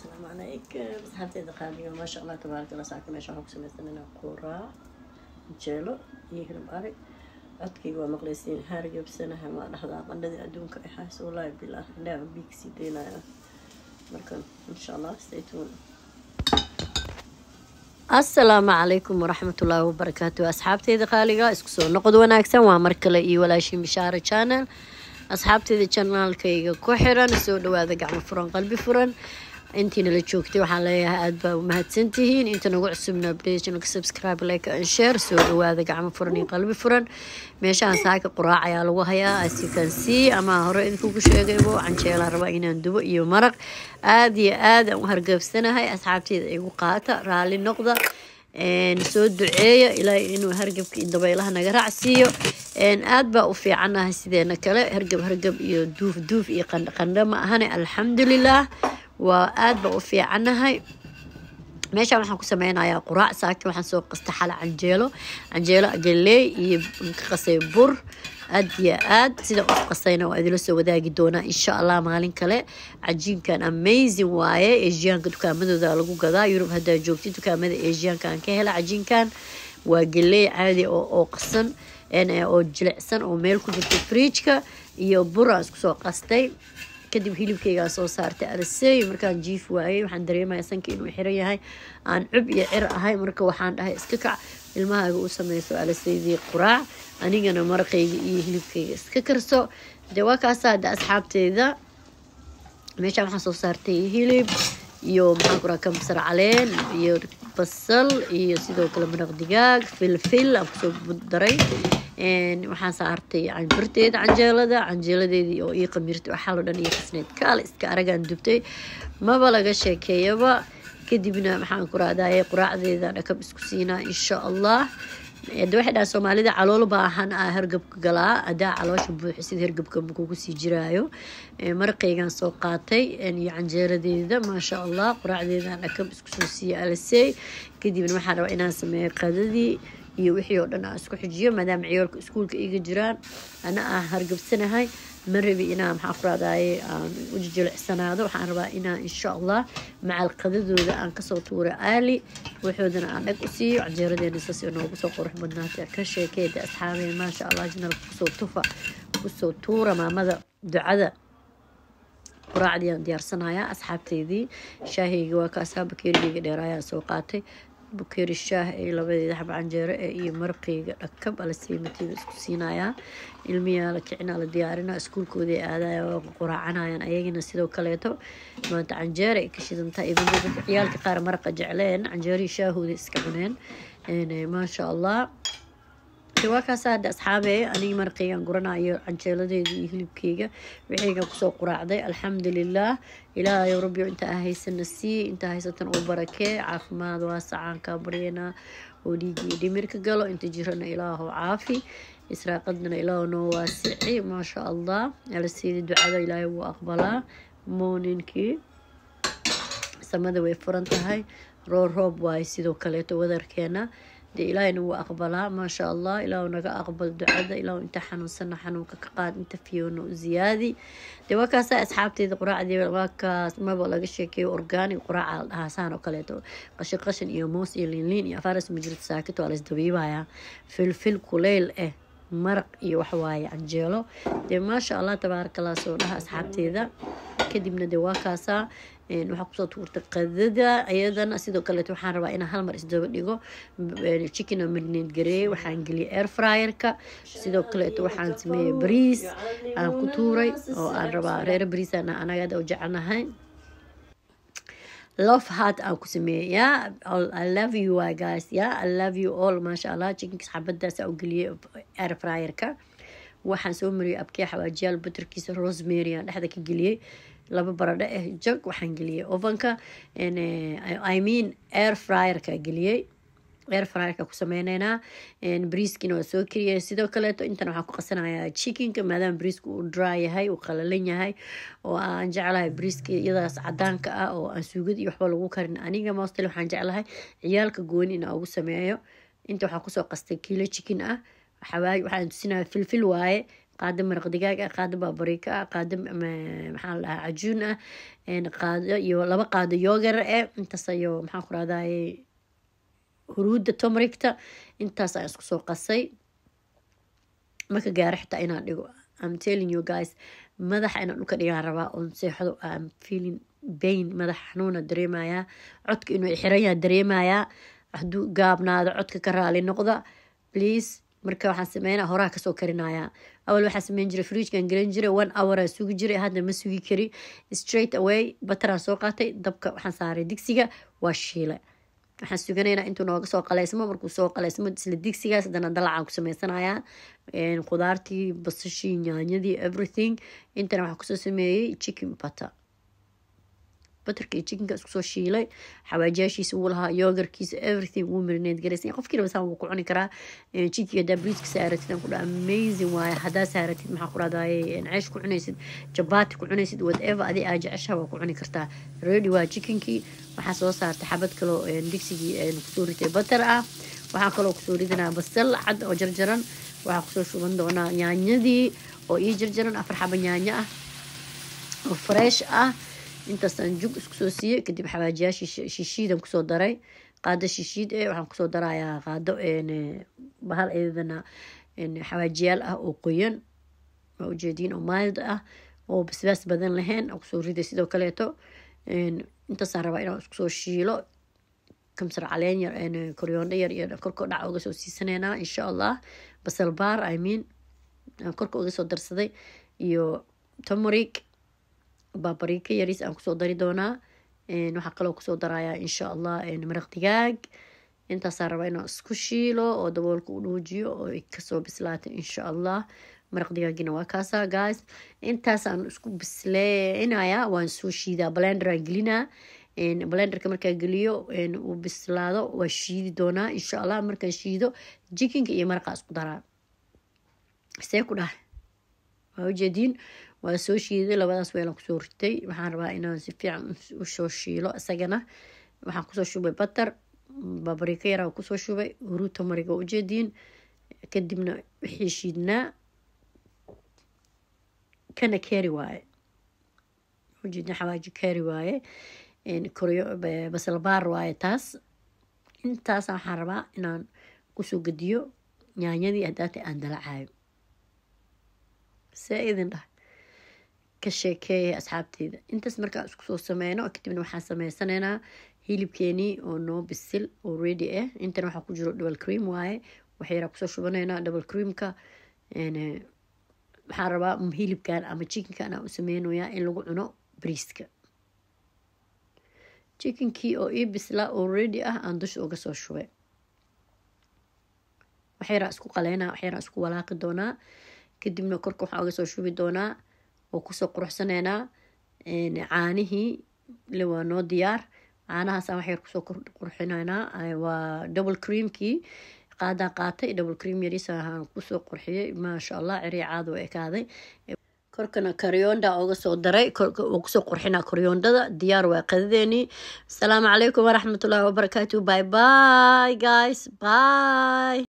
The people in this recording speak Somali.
السلام عليكم asxaabteeda qaaliga maasha allah tabaaraka allah saaka meesha waxaan ku samaysanayna quraa jeelo iyo hilib arag codkayga waa maqlaysiin haargabsanaha maa dhahdaa qandhadii adduunka ay hayso wallaahi bilah indhaha biig sii daynaya marka insha allah stay tuned asalaamu calaykum waraxmatullaahi wabarakaatu asxaabteyda qaaliga isku soo noqod wanaagsan waa mar kale iyo walaashiin bishaaro channel asxaabteyda janaalkayga ku xiran soo dhawaada gacmo furan qalbi furan intiina la joogtay waxaan leeyahay aada baa u mahadsantihiin inta nagu cusubna channelka subscribe like and share soo dhawaada gacmo furan iyo qalbi furan meeshaan saaka quraac ayaa lagu hayaa as you can see ama hore idinkugu sheegaybo canjeelaan rabaa inaan dubo iyo maraq aada iyo aad aan u hargabsanahay asxaabteyda igu qaata raalli noqda soo duceeya ilaahay inuu hargabka iyo dabaylaha naga raacsiiyo aad baa u fiicanahay sideena kale hargab hargab iyo duuf duuf iyo qandho qandho ma ahane alxamdulilah waa aad baa u fiicanahay. Meeshaan waxaan ku sameynayaa quraac saaki waxaan soo qasta xala canjeelo canjeelo galeey iyo qasay bur. Aad iyo aad sida qof qasayna waa idila soo wadaagi doonaa insha allah maalin kale. Cajiinkan amazing waaye asiyaanka dukaamadooda lagu gadaa yurub haddaa joogtid dukaamada asiyaankan ka hela cajiinkan. Waa galeey caadi oo qasan oo jilicsan oo meel ku jirta fridjka iyo buraan isku soo qastay kadib hilibkaygaa soo saartay alaseey markaan jiif waayey waxaan dareemaya sanka inuu xiran yahay. Aan cub iyo cir ahay marka waxaan dhahay iska kac ilmahaaga u sameyso alaseydii quraac anigana maraqayga iyo hilibkayga iska karso. Dee waa kaasa hadda asxaabteyda meeshaan waxaan soo saartay hilib iyo maxaan ku raha kamsar caleen iyo basal iyo sidoo kale maraq digaag filfil aan ku soo daray. Waxaan saartay canjurteeda canjeelada canjeeladeedii oo ii qamiirtay waxaa lo dhan iyo kasneed kaale iska aragaan dubtay. Maba laga sheekeeyaba kadibna maxaan ku rahdaye quraacdeeda dhakab isku siinaa insha allah de waxay dhaha soomaalida calool baahan ah hargabka galaa hadaa caloosha buuxisid hargabka kugu sii jiraayo. Maraqaygan soo qaatay iyo canjeeradeeda maasha allah quraacdeeda dhakab isku siiya alasey kadibna waxaan rabaa inaan sameeyo qadadii iyo wixii oo dhan aan isku xijiyo maadaama ciyoolka iskuulka iga jiraan. Ana aan hargabsanahay ma rabi inaa maxaa ku raadaye aan ujijilecsanaado waxaan rabaa inaa insha allah macalqadadooda aan ka soo tuura aali waxoodana aan dhag u siiyo canjeeradeena saas inoogu soo qurux badnaatay ka sheekeeda asxaabee maasha allah janalka ku soo tufa ku soo tuura maamada ducada quraacdii aan diyaarsanayaa asxaabteydii shaahayga waa kaasaa bakeerigeyga dheeraayaa soo qaatay bukeeri shaah ee labadeeda xab canjeero ee iyo maraqeyga dhakab alaseymateyda isku siinayaa. Ilmiyaa la kicinaa la diyaarinaa iskuulkooda aadaya waa quraacanayaan ayagana sidoo kaleeto maanta canjeera ay ka shidantahay idin ciyaalka qaar maraqa jecleen. Canjeerihii shaahooda iska cuneen maasha allah waa kaasa hadda asxaabee anigi maraqeygan guranayo canjeeladeeda iyo hilibkeyga wixiygan ku soo quraacday alxamdulilah ilaahay rabbiyo intaa haysana sii intaa haysatan oo barakee caafimaad waasacaan kaa baryana oo dhiigiyo dhimirka galo inta jirana ilaaho caafi israaqadana ilaaho noo waasici maasha allah alaseeda ducada ilaahay wuu aqbalaa mooninkii samada way furan tahay roob roob waaye sidoo kaleeto wadarkeena دي إلهي نو أقبلها. ما شاء الله. إلهي نغا أقبل دعاء إلهي انت حنون سنة حنون كقاد انت فيون زيادي دي وكاسا أصحابتي دي قراعة دي. وكاس ما بقول لك شيء كي أورغاني قراعة هاسان وكاليتو قشي قشن إيو موس إيو لين لين يا فارس مجرد ساكت وعلى الزدويبة يا. فلفل كليل إيه. مرق إيو حواي عنجيلو دي ما شاء الله تبارك الله سونها أصحابتي ذا kadibna dee waa kaasaa waxaa ku soo tuurtay qadada ayadana sidoo kaleeto waxaan rabaa inaan hal mar isdaba dhigo chicken oo marinate gareeyay waxaan geliyay air fryerka sidoo kaleeto waxaan sameeyey bariis aan ku tuuray oo aan rabaa reero bariisaan anaga u jecelnahay love heart aan ku sameeyey ya i you y guys ya i love you all maasha allah chickenka xabadaas u geliyay air fryerka. Waxaan soo mariyay abkee xawaajiyaal buterkiisa rosemary aan dhexda ka geliyey laba baradho ah jog waxaan geliyey ovenka i mean air fryerka geliyey air fryerka ku sameyneynaa briiskina waa soo kariyay. Sidoo kaleeto intan waxaan ku qasanayaa chickenka maadaama briiska uu dry yahay uu qalalan yahay oo aan jeclahay briiska iyadaas cadaanka ah oo aan suugad iyo waxba lagu karin. Aniga mostly waxaan jeclahay ciyaalka gooni inaa ugu sameeyo. Inta waxaa ku soo qastay kiilo chicken ah. Waxaan tusinaya filfil waaye qaado maraq digaag ah qaado baabariika ah qaado maxaa la cajuun ah qaado iyo laba qaado yoogar eh intaas ayo maxaan ku rahdaye huruudda tomarigta intaas aan isku soo qasay. Marka gaaro xitaa inaan dhigo. I'm telling you guys madaxa inaan dhulka dhigaan rabaa oon seexdo am feeling bain madax xanuuna dareemayaa codka inuu xiran yaha dareemayaa hadduu gaabnaado codka ka raali noqda please marka waxaan sameynaa horaa ka soo karinayaa. Awal waxaa sameyn jiray fridgekan gelin jiray one houraa sugi jiray hadda ma sugi kari. Straight away bataraan soo qaatay dabka waxaan saaray digsiga waa shiile waxaan suganaynaa intuu nooga soo qaleysmo markuu soo qaleysmo isla digsigaas haddana dalacaan ku sameysanayaa. Khudaartii basashii nyaanyadii everything. Intana waxaan ku soo sameeyey chicken butter batarka iyo chickenka isku soo shiilay. Xawaajiyaashiisa wuu lahaa yoogarkiisa everything wuu marineed garaysan qofkiina basaan wuu ku cuni karaa. Chickiga hadaa briiska saaratid aan ku dhaha amazing waaye haddaa saaratid maxaa ku dhahdaye ceesh ku cunaysid jabaati ku cunaysid whatever adi aa jeceshaha waa ku cuni kartaa. Ready waa chickenkii. Waxaa soo saartay xabad kaloo digsigii ku soo ritay batar ah waxaa kaloo ku soo ridanaa basal cad oo jarjaran. Waxaa ku soo shuban doonaa yaanyadii oo ii jarjaran afar xaba yaanyo ah oo fresh ah intaasaan jug isku soo siiyey kadib xawaajiyaashii shishiidan ku soo daray. Qaado shishiid eh waxaan ku soo darayaa qaado bahal eedana xawaajiyaal ah oo qoyan waa ujeediin oo mild ah oo basbaas badan lahayn ku soo riday sidoo kaleeto. Intaasaan rabaa inaan isku soo shiilo. Kamsar caleen yar koryoondho yar iyo korka dhac uga soo siisaneynaa insha allah. Basal baar korka uga soo darsaday iyo tomarig baabariika yariis aan kusoo dari doonaa waxaa kaloo kusoo darayaa insha allah maraq digaag intaasaa rabaa inaan isku shiilo oo daboolka u dhuujiyo oo kasoo bislaatay insha allah maraq digaagina waa kaasaa guys intaasaan isku bisleynayaa waan soo shiidaa blenderaan gelinaa blenderka markaa geliyo uu bislaado waa shiidi doonaa insha allah markaan shiido jikinka iyo maraqaa isku daraa see ku dhahay waa ujeediin waa soo shiiday labadaas weelaan ku soo ritay. Waxaan rabaa inaan si fiican u soo shiilo isagana. Waxaan ku soo shubay batar babarika yaraa ku soo shubay huruuta mariga ujeediin kadibna wixii shiidnaa kana keri waaye. Ujeedin xawaaji keri waaye. Basalbaar waaye taas. Intaas waxaan rabaa inaan ku soo gediyo yaanyadii hadaata aan dalacayo. See dhahay ka sheekeeya asxaabteyda intaas markaa isku soo sameyno kadibna waxaan sameysanaynaa hilibkeenii oo noo bisil oo ready ah intana waxaa ku jiro double cream waaye waxyaraa ku soo shubanaynaa double creamka. Waxaan rabaa hilibkan ama chickenkan aan u sameynayaa in lagu cuno briiska chickenkii oo ii bislaa oo ready ah aan dusha uga soo shubay. Waxyaraa isku qaleynaa waxyaraa isku walaaqi doonaa. Kadibna korka waxaan uga soo shubi doonaa oo ku soo quruxsaneynaa caanihii le waa noo diyaar. Caanahaasaan waxyar ku soo qurxinaynaa waa double creamkii. Qaadaan qaatay double cream yariisaan ku soo qurxiyey. Maasha allah ceri caado ekaaday. Korkana karyonda uga soo daray oo ku soo qurxinaa karyondada diyaar waa qadadeenii. Asalaamu calaykum waraxmatullaahi wabarakaatu bye bye guys. Bye